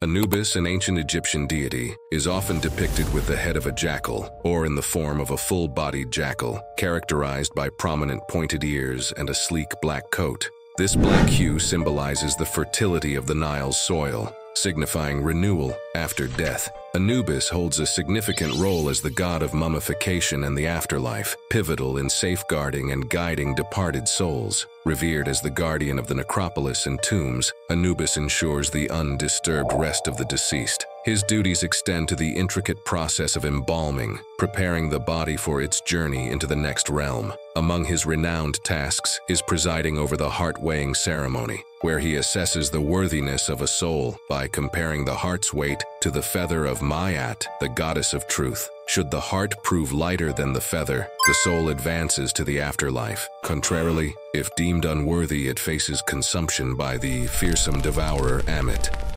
Anubis, an ancient Egyptian deity, is often depicted with the head of a jackal, or in the form of a full-bodied jackal, characterized by prominent pointed ears and a sleek black coat. This black hue symbolizes the fertility of the Nile's soil, signifying renewal after death. Anubis holds a significant role as the god of mummification and the afterlife, pivotal in safeguarding and guiding departed souls. Revered as the guardian of the necropolis and tombs, Anubis ensures the undisturbed rest of the deceased. His duties extend to the intricate process of embalming, preparing the body for its journey into the next realm. Among his renowned tasks is presiding over the heart-weighing ceremony, where he assesses the worthiness of a soul by comparing the heart's weight to the feather of Ma'at, the goddess of truth. Should the heart prove lighter than the feather, the soul advances to the afterlife. Contrarily, if deemed unworthy, it faces consumption by the fearsome devourer Ammit.